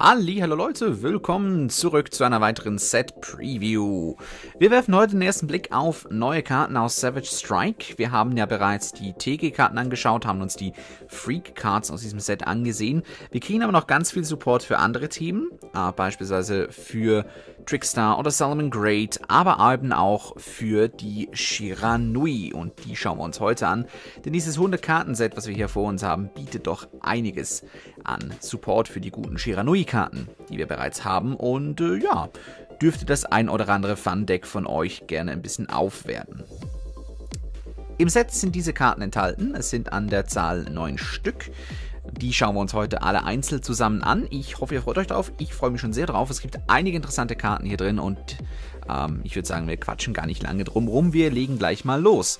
Hallo Leute, willkommen zurück zu einer weiteren Set Preview. Wir werfen heute den ersten Blick auf neue Karten aus Savage Strike. Wir haben ja bereits die TG-Karten angeschaut, haben uns die Freak-Cards aus diesem Set angesehen. Wir kriegen aber noch ganz viel Support für andere Themen, äh, beispielsweise für Trickstar oder Solomon Great, aber eben auch für die Shiranui und die schauen wir uns heute an, denn dieses 100-Karten-Set, was wir hier vor uns haben, bietet doch einiges an Support für die guten Shiranui-Karten, die wir bereits haben und äh, ja, dürfte das ein oder andere Fun-Deck von euch gerne ein bisschen aufwerten. Im Set sind diese Karten enthalten, es sind an der Zahl 9 Stück. Die schauen wir uns heute alle einzeln zusammen an. Ich hoffe, ihr freut euch drauf. Ich freue mich schon sehr drauf. Es gibt einige interessante Karten hier drin und ähm, ich würde sagen, wir quatschen gar nicht lange drum rum. Wir legen gleich mal los.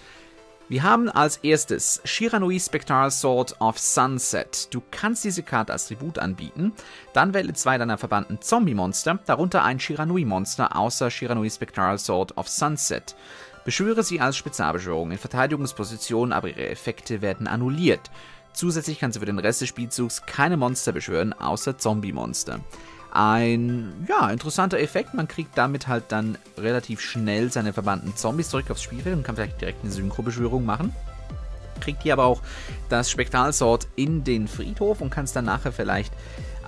Wir haben als erstes Shiranui Spectral Sword of Sunset. Du kannst diese Karte als Tribut anbieten. Dann wähle zwei deiner verbannten Zombie-Monster, darunter ein Shiranui-Monster außer Shiranui Spectral Sword of Sunset. Beschwöre sie als Spezialbeschwörung in Verteidigungsposition, aber ihre Effekte werden annulliert. Zusätzlich kannst du für den Rest des Spielzugs keine Monster beschwören, außer Zombie-Monster. Ein, ja, interessanter Effekt. Man kriegt damit halt dann relativ schnell seine verbannten Zombies zurück aufs Spielfeld und kann vielleicht direkt eine Synchro-Beschwörung machen. Kriegt hier aber auch das Spektralsort in den Friedhof und kann es dann nachher vielleicht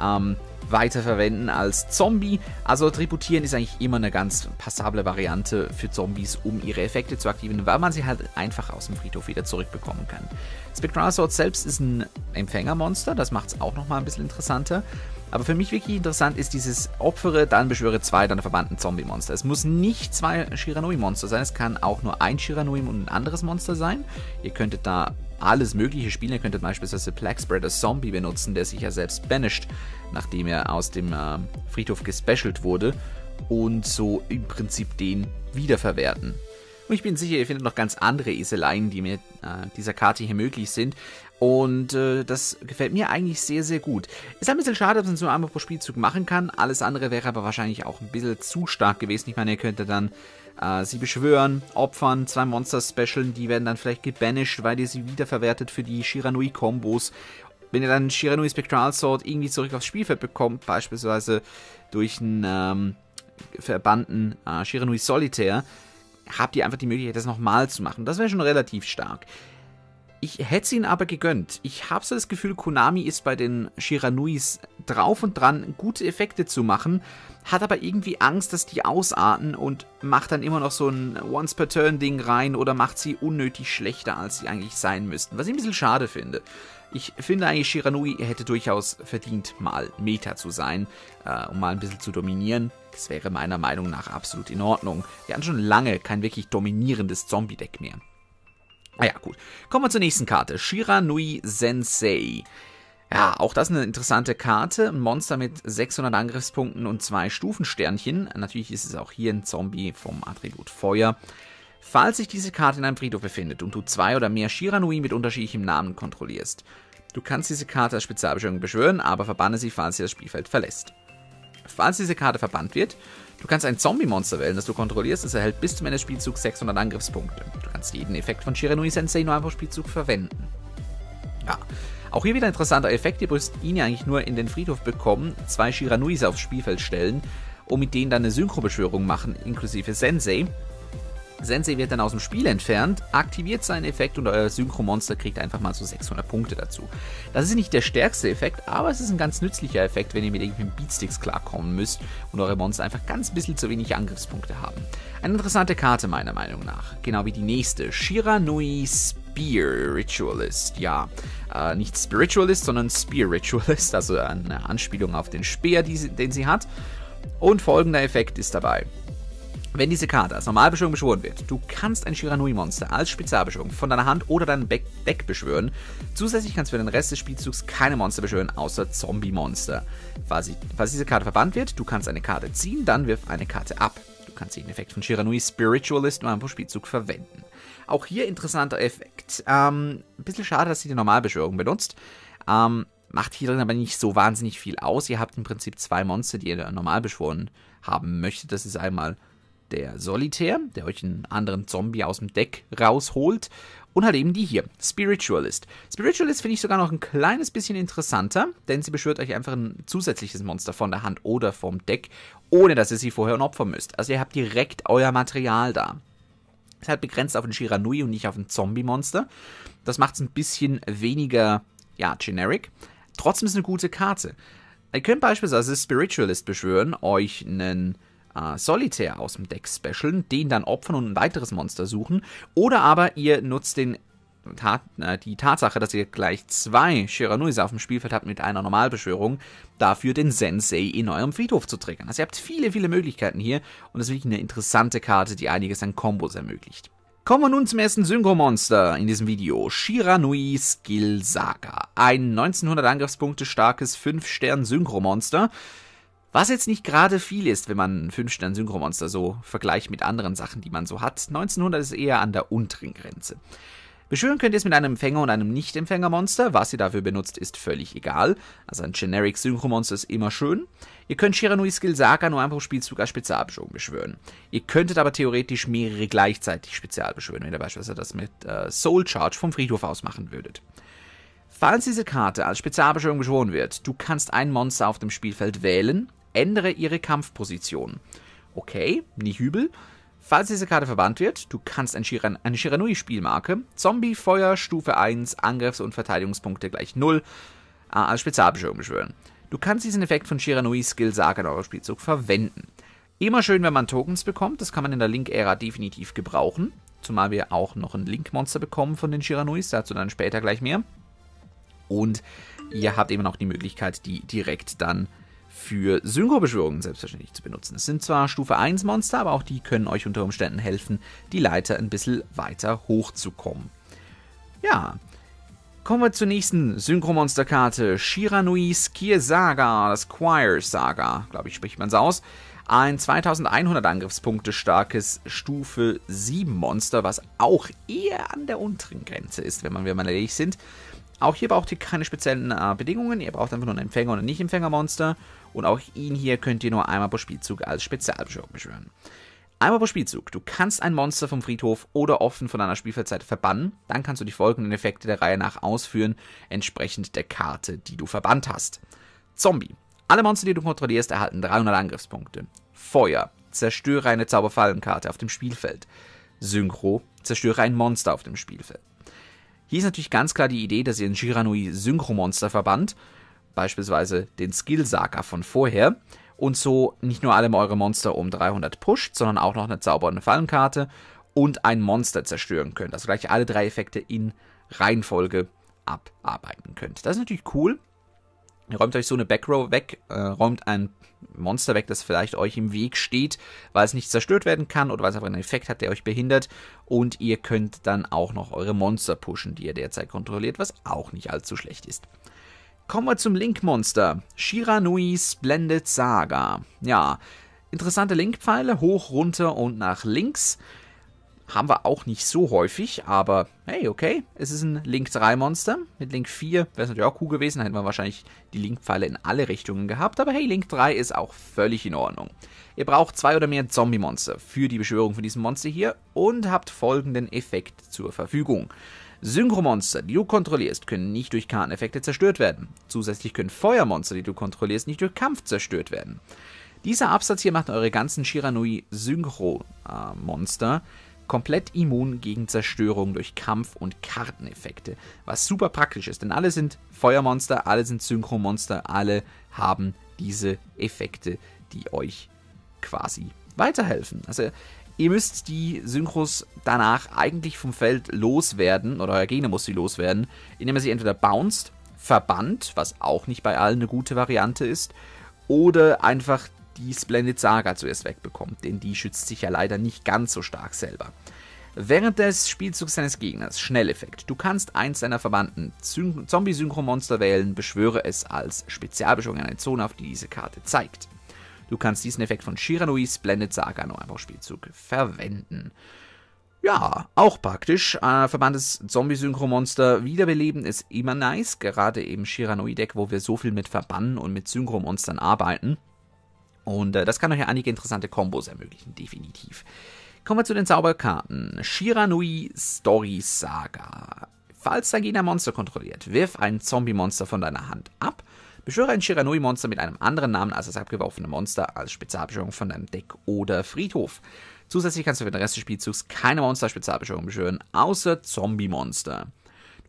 ähm, weiterverwenden als Zombie. Also Tributieren ist eigentlich immer eine ganz passable Variante für Zombies, um ihre Effekte zu aktivieren, weil man sie halt einfach aus dem Friedhof wieder zurückbekommen kann. Spectral Sword selbst ist ein Empfängermonster, das macht es auch nochmal ein bisschen interessanter. Aber für mich wirklich interessant ist dieses Opfere, dann beschwöre zwei deiner verbannten Zombie-Monster. Es muss nicht zwei Shiranui-Monster sein, es kann auch nur ein Shiranui und ein anderes Monster sein. Ihr könntet da alles Mögliche spielen. Ihr könntet beispielsweise Plague Zombie benutzen, der sich ja selbst banished, nachdem er aus dem äh, Friedhof gespecialt wurde. Und so im Prinzip den wiederverwerten. Und ich bin sicher, ihr findet noch ganz andere Eseleien, die mir äh, dieser Karte hier möglich sind. Und äh, das gefällt mir eigentlich sehr, sehr gut. Ist ein bisschen schade, dass man es nur einmal pro Spielzug machen kann. Alles andere wäre aber wahrscheinlich auch ein bisschen zu stark gewesen. Ich meine, ihr könntet dann äh, sie beschwören, opfern, zwei Monster specialen, die werden dann vielleicht gebanished, weil ihr sie wiederverwertet für die Shiranui-Kombos. Wenn ihr dann Shiranui Spectral Sword irgendwie zurück aufs Spielfeld bekommt, beispielsweise durch einen ähm, verbannten äh, Shiranui Solitaire, habt ihr einfach die Möglichkeit, das nochmal zu machen. Das wäre schon relativ stark. Ich hätte es ihnen aber gegönnt. Ich habe so das Gefühl, Konami ist bei den Shiranuis drauf und dran, gute Effekte zu machen, hat aber irgendwie Angst, dass die ausarten und macht dann immer noch so ein Once-per-Turn-Ding rein oder macht sie unnötig schlechter, als sie eigentlich sein müssten. Was ich ein bisschen schade finde. Ich finde eigentlich, Shiranui hätte durchaus verdient, mal Meta zu sein, äh, um mal ein bisschen zu dominieren. Das wäre meiner Meinung nach absolut in Ordnung. Wir hatten schon lange kein wirklich dominierendes Zombie-Deck mehr. Ah ja, gut. Kommen wir zur nächsten Karte. Shiranui Sensei. Ja, auch das eine interessante Karte. Ein Monster mit 600 Angriffspunkten und zwei Stufensternchen. Natürlich ist es auch hier ein Zombie vom Attribut Feuer. Falls sich diese Karte in einem Friedhof befindet und du zwei oder mehr Shiranui mit unterschiedlichem Namen kontrollierst, du kannst diese Karte als Spezialbeschwörung beschwören, aber verbanne sie, falls sie das Spielfeld verlässt. Falls diese Karte verbannt wird, du kannst ein Zombie-Monster wählen, das du kontrollierst. Es erhält bis zum Ende des Spielzugs 600 Angriffspunkte. Du kannst jeden Effekt von Shiranui Sensei nur einfach Spielzug verwenden. Ja, auch hier wieder ein interessanter Effekt. Ihr müsst ihn ja eigentlich nur in den Friedhof bekommen, zwei Shiranuis aufs Spielfeld stellen und mit denen dann eine Synchrobeschwörung machen, inklusive Sensei. Sensei wird dann aus dem Spiel entfernt, aktiviert seinen Effekt und euer Synchro-Monster kriegt einfach mal so 600 Punkte dazu. Das ist nicht der stärkste Effekt, aber es ist ein ganz nützlicher Effekt, wenn ihr mit irgendwelchen Beatsticks klarkommen müsst und eure Monster einfach ganz bisschen zu wenig Angriffspunkte haben. Eine interessante Karte meiner Meinung nach, genau wie die nächste, Shiranui Spear Ritualist. Ja, äh, nicht Spiritualist, sondern Spear Ritualist, also eine Anspielung auf den Speer, die, den sie hat. Und folgender Effekt ist dabei. Wenn diese Karte als Normalbeschwörung beschworen wird, du kannst ein Shiranui-Monster als Spezialbeschwörung von deiner Hand oder deinem Deck beschwören. Zusätzlich kannst du für den Rest des Spielzugs keine Monster beschwören, außer Zombie-Monster. Falls, falls, diese Karte verbannt wird, du kannst eine Karte ziehen, dann wirf eine Karte ab. Du kannst den Effekt von Shiranui Spiritualist nur pro Spielzug verwenden. Auch hier interessanter Effekt. Ähm, ein bisschen schade, dass sie die Normalbeschwörung benutzt. Ähm, macht hier drin aber nicht so wahnsinnig viel aus. Ihr habt im Prinzip zwei Monster, die ihr normal beschworen haben möchtet. Das ist einmal der Solitär, der euch einen anderen Zombie aus dem Deck rausholt. Und halt eben die hier, Spiritualist. Spiritualist finde ich sogar noch ein kleines bisschen interessanter, denn sie beschwört euch einfach ein zusätzliches Monster von der Hand oder vom Deck, ohne dass ihr sie vorher opfern müsst. Also ihr habt direkt euer Material da. Ist halt begrenzt auf ein Shiranui und nicht auf ein Zombie-Monster. Das macht es ein bisschen weniger, ja, generic. Trotzdem ist es eine gute Karte. Ihr könnt beispielsweise Spiritualist beschwören, euch einen äh, Solitär aus dem Deck specialen, den dann opfern und ein weiteres Monster suchen. Oder aber ihr nutzt den Tat, äh, die Tatsache, dass ihr gleich zwei Shiranuis auf dem Spielfeld habt mit einer Normalbeschwörung, dafür den Sensei in eurem Friedhof zu triggern. Also ihr habt viele, viele Möglichkeiten hier und es ist wirklich eine interessante Karte, die einiges an Kombos ermöglicht. Kommen wir nun zum ersten Synchro-Monster in diesem Video. Shiranui Skill Saga. Ein 1900 Angriffspunkte starkes 5-Stern-Synchro-Monster. Was jetzt nicht gerade viel ist, wenn man 5-Stern-Synchromonster so vergleicht mit anderen Sachen, die man so hat. 1900 ist eher an der unteren Grenze. Beschwören könnt ihr es mit einem Empfänger und einem Nicht-Empfänger-Monster. Was ihr dafür benutzt, ist völlig egal. Also ein Generic Synchromonster ist immer schön. Ihr könnt Shiranui Skill Saga nur einfach Spielzug als Spezialbeschwörung beschwören. Ihr könntet aber theoretisch mehrere gleichzeitig spezialbeschwören, wenn ihr beispielsweise das mit äh, Soul Charge vom Friedhof aus machen würdet. Falls diese Karte als Spezialbeschwörung beschworen wird, du kannst ein Monster auf dem Spielfeld wählen, Ändere ihre Kampfposition. Okay, nicht übel. Falls diese Karte verbannt wird, du kannst ein Shiran eine Shiranui-Spielmarke, Zombie, Feuer, Stufe 1, Angriffs- und Verteidigungspunkte gleich 0 äh, als Spezialbeschwörung beschwören. Du kannst diesen Effekt von Shiranui Skill Saga in eurem Spielzug verwenden. Immer schön, wenn man Tokens bekommt, das kann man in der Link-Ära definitiv gebrauchen. Zumal wir auch noch ein Link-Monster bekommen von den Shiranuis, dazu dann später gleich mehr. Und ihr habt eben auch die Möglichkeit, die direkt dann für Synchrobeschwörungen selbstverständlich zu benutzen. Es sind zwar Stufe 1 Monster, aber auch die können euch unter Umständen helfen, die Leiter ein bisschen weiter hochzukommen. Ja, kommen wir zur nächsten Synchromonsterkarte. Shiranui Skier Saga, das Choir Saga, glaube ich, spricht man es aus. Ein 2100 Angriffspunkte starkes Stufe 7 Monster, was auch eher an der unteren Grenze ist, wenn wir mal ehrlich sind. Auch hier braucht ihr keine speziellen äh, Bedingungen, ihr braucht einfach nur einen Empfänger und ein Nicht-Empfänger-Monster. Und auch ihn hier könnt ihr nur einmal pro Spielzug als Spezialbeschwörung beschwören. Einmal pro Spielzug. Du kannst ein Monster vom Friedhof oder offen von deiner Spielfeldzeit verbannen. Dann kannst du die folgenden Effekte der Reihe nach ausführen, entsprechend der Karte, die du verbannt hast. Zombie. Alle Monster, die du kontrollierst, erhalten 300 Angriffspunkte. Feuer. Zerstöre eine Zauberfallenkarte auf dem Spielfeld. Synchro. Zerstöre ein Monster auf dem Spielfeld. Hier ist natürlich ganz klar die Idee, dass ihr ein Shiranui Synchromonster verbannt, beispielsweise den Skill Saga von vorher, und so nicht nur alle eure Monster um 300 pusht, sondern auch noch eine zaubernde Fallenkarte und ein Monster zerstören könnt. Also gleich alle drei Effekte in Reihenfolge abarbeiten könnt. Das ist natürlich cool. Ihr räumt euch so eine Backrow weg, äh, räumt ein Monster weg, das vielleicht euch im Weg steht, weil es nicht zerstört werden kann oder weil es einfach einen Effekt hat, der euch behindert. Und ihr könnt dann auch noch eure Monster pushen, die ihr derzeit kontrolliert, was auch nicht allzu schlecht ist. Kommen wir zum Link-Monster. Shiranui Splendid Saga. Ja, interessante Link-Pfeile, hoch, runter und nach links. Haben wir auch nicht so häufig, aber hey, okay. Es ist ein Link 3 Monster. Mit Link 4 wäre es natürlich auch cool gewesen. Da hätten wir wahrscheinlich die Link-Pfeile in alle Richtungen gehabt. Aber hey, Link 3 ist auch völlig in Ordnung. Ihr braucht zwei oder mehr Zombie-Monster für die Beschwörung von diesem Monster hier und habt folgenden Effekt zur Verfügung. Synchromonster, die du kontrollierst, können nicht durch Karteneffekte zerstört werden. Zusätzlich können Feuermonster, die du kontrollierst, nicht durch Kampf zerstört werden. Dieser Absatz hier macht eure ganzen Shiranui Synchro-Monster äh, komplett immun gegen Zerstörung durch Kampf- und Karteneffekte, was super praktisch ist, denn alle sind Feuermonster, alle sind Synchromonster, alle haben diese Effekte, die euch quasi weiterhelfen. Also ihr müsst die Synchros danach eigentlich vom Feld loswerden, oder euer Gegner muss sie loswerden, indem er sie entweder bounced, verbannt, was auch nicht bei allen eine gute Variante ist, oder einfach die Splendid Saga zuerst wegbekommt, denn die schützt sich ja leider nicht ganz so stark selber. Während des Spielzugs seines Gegners, Schnelleffekt, du kannst eins deiner verbannten Zombie-Synchromonster wählen, beschwöre es als Spezialbeschwörung in eine Zone, auf die diese Karte zeigt. Du kannst diesen Effekt von Shiranui Splendid Saga in eurem Spielzug verwenden. Ja, auch praktisch. Äh, verbanntes Zombie-Synchromonster wiederbeleben ist immer nice, gerade im Shiranui-Deck, wo wir so viel mit Verbannen und mit Synchromonstern arbeiten. Und äh, das kann euch ja einige interessante Kombos ermöglichen, definitiv. Kommen wir zu den Zauberkarten. Shiranui Story Saga. Falls dein Gegner Monster kontrolliert, wirf ein Zombie-Monster von deiner Hand ab. Beschwöre ein Shiranui-Monster mit einem anderen Namen als das abgeworfene Monster als Spezialbeschwörung von deinem Deck oder Friedhof. Zusätzlich kannst du für den Rest des Spielzugs keine Monster-Spezialbeschwörung beschwören, außer Zombie-Monster.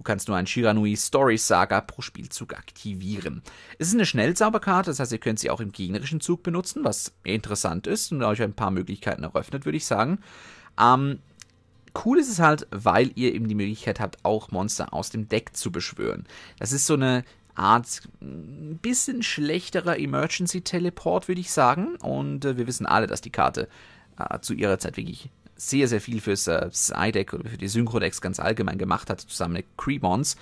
Du kannst nur ein Shiranui Story Saga pro Spielzug aktivieren. Es ist eine Schnellzauberkarte, das heißt, ihr könnt sie auch im gegnerischen Zug benutzen, was interessant ist und euch ein paar Möglichkeiten eröffnet, würde ich sagen. Ähm, cool ist es halt, weil ihr eben die Möglichkeit habt, auch Monster aus dem Deck zu beschwören. Das ist so eine Art ein bisschen schlechterer Emergency Teleport, würde ich sagen. Und äh, wir wissen alle, dass die Karte äh, zu ihrer Zeit wirklich sehr, sehr viel fürs äh, Psy-Deck oder für die Synchro-Decks ganz allgemein gemacht hat, zusammen mit Creebons.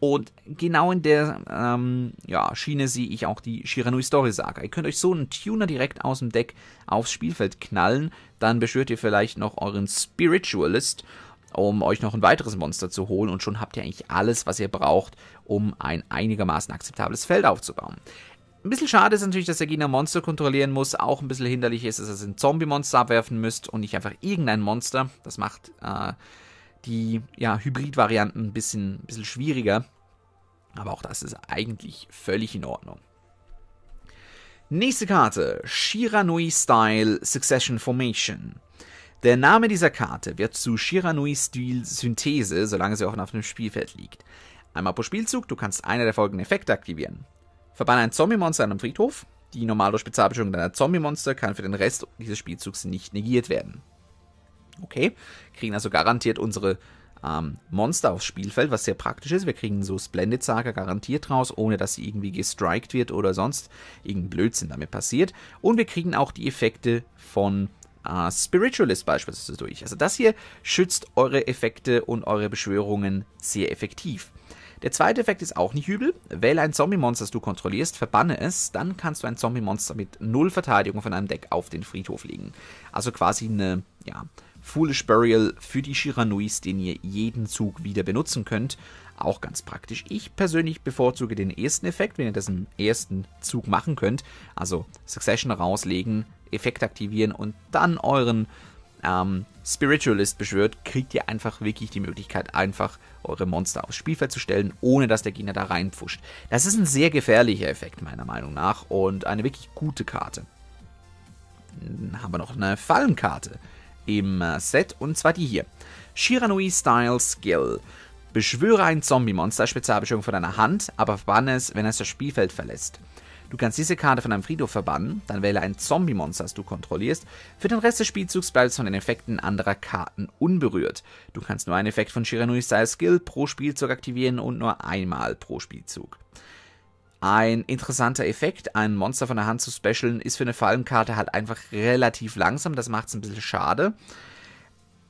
Und genau in der ähm, ja, Schiene sehe ich auch die Shiranui Story Saga. Ihr könnt euch so einen Tuner direkt aus dem Deck aufs Spielfeld knallen, dann beschwört ihr vielleicht noch euren Spiritualist, um euch noch ein weiteres Monster zu holen und schon habt ihr eigentlich alles, was ihr braucht, um ein einigermaßen akzeptables Feld aufzubauen. Ein bisschen schade ist natürlich, dass der Gegner Monster kontrollieren muss. Auch ein bisschen hinderlich ist, dass ihr ein Zombie-Monster abwerfen müsst und nicht einfach irgendein Monster. Das macht äh, die ja, Hybrid-Varianten ein bisschen, ein bisschen schwieriger. Aber auch das ist eigentlich völlig in Ordnung. Nächste Karte. Shiranui Style Succession Formation. Der Name dieser Karte wird zu Shiranui Stil Synthese, solange sie auch auf dem Spielfeld liegt. Einmal pro Spielzug, du kannst eine der folgenden Effekte aktivieren. Verbanne ein Zombie-Monster an einem Friedhof. Die normale Spezialbeschwörung deiner Zombie-Monster kann für den Rest dieses Spielzugs nicht negiert werden. Okay, kriegen also garantiert unsere ähm, Monster aufs Spielfeld, was sehr praktisch ist. Wir kriegen so Splendid Saga garantiert raus, ohne dass sie irgendwie gestrikt wird oder sonst irgendein Blödsinn damit passiert. Und wir kriegen auch die Effekte von äh, Spiritualist beispielsweise durch. Also das hier schützt eure Effekte und eure Beschwörungen sehr effektiv. Der zweite Effekt ist auch nicht übel. Wähle ein Zombie-Monster, das du kontrollierst, verbanne es, dann kannst du ein Zombie-Monster mit null Verteidigung von einem Deck auf den Friedhof legen. Also quasi eine, ja, Foolish Burial für die Shiranuis, den ihr jeden Zug wieder benutzen könnt. Auch ganz praktisch. Ich persönlich bevorzuge den ersten Effekt, wenn ihr das im ersten Zug machen könnt. Also Succession rauslegen, Effekt aktivieren und dann euren ähm, Spiritualist beschwört, kriegt ihr einfach wirklich die Möglichkeit, einfach eure Monster aufs Spielfeld zu stellen, ohne dass der Gegner da reinpfuscht. Das ist ein sehr gefährlicher Effekt, meiner Meinung nach, und eine wirklich gute Karte. Dann haben wir noch eine Fallenkarte im äh, Set, und zwar die hier. Shiranui Style Skill. Beschwöre ein Zombie-Monster, Spezialbeschwörung von deiner Hand, aber verbanne es, wenn es das Spielfeld verlässt. Du kannst diese Karte von deinem Friedhof verbannen, dann wähle ein Zombie-Monster, das du kontrollierst. Für den Rest des Spielzugs bleibst du von den Effekten anderer Karten unberührt. Du kannst nur einen Effekt von Shiranui Style Skill pro Spielzug aktivieren und nur einmal pro Spielzug. Ein interessanter Effekt, ein Monster von der Hand zu specialen, ist für eine Fallenkarte halt einfach relativ langsam, das macht es ein bisschen schade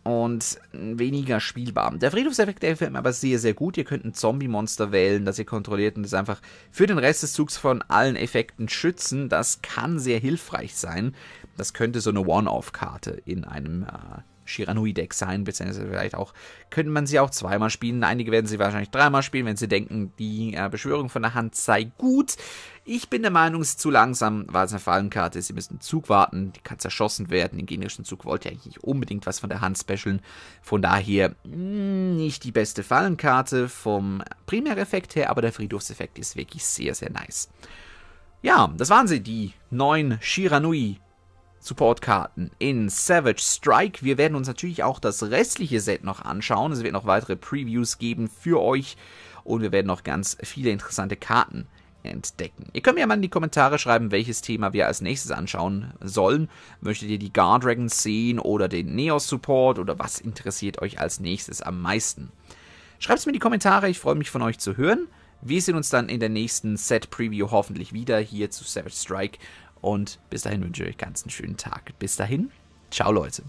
und weniger spielbar. Der Friedhofseffekt gefällt mir aber sehr, sehr gut. Ihr könnt ein Zombie-Monster wählen, das ihr kontrolliert und das einfach für den Rest des Zugs von allen Effekten schützen. Das kann sehr hilfreich sein. Das könnte so eine One-Off-Karte in einem äh, Shiranui-Deck sein, beziehungsweise vielleicht auch, könnte man sie auch zweimal spielen. Einige werden sie wahrscheinlich dreimal spielen, wenn sie denken, die äh, Beschwörung von der Hand sei gut. Ich bin der Meinung, es ist zu langsam, weil es eine Fallenkarte ist. Sie müssen Zug warten, die kann zerschossen werden. Im gegnerischen Zug wollt ihr eigentlich nicht unbedingt was von der Hand specialen. Von daher mh, hm, nicht die beste Fallenkarte vom Primäreffekt her, aber der Friedhofseffekt ist wirklich sehr, sehr nice. Ja, das waren sie, die neuen Shiranui Supportkarten in Savage Strike. Wir werden uns natürlich auch das restliche Set noch anschauen. Es wird noch weitere Previews geben für euch und wir werden noch ganz viele interessante Karten entdecken. Ihr könnt mir mal in die Kommentare schreiben, welches Thema wir als nächstes anschauen sollen. Möchtet ihr die Guard Dragons sehen oder den Neos Support oder was interessiert euch als nächstes am meisten? Schreibt es mir in die Kommentare, ich freue mich von euch zu hören. Wir sehen uns dann in der nächsten Set-Preview hoffentlich wieder hier zu Savage Strike und bis dahin wünsche ich euch ganz einen schönen Tag. Bis dahin, ciao Leute.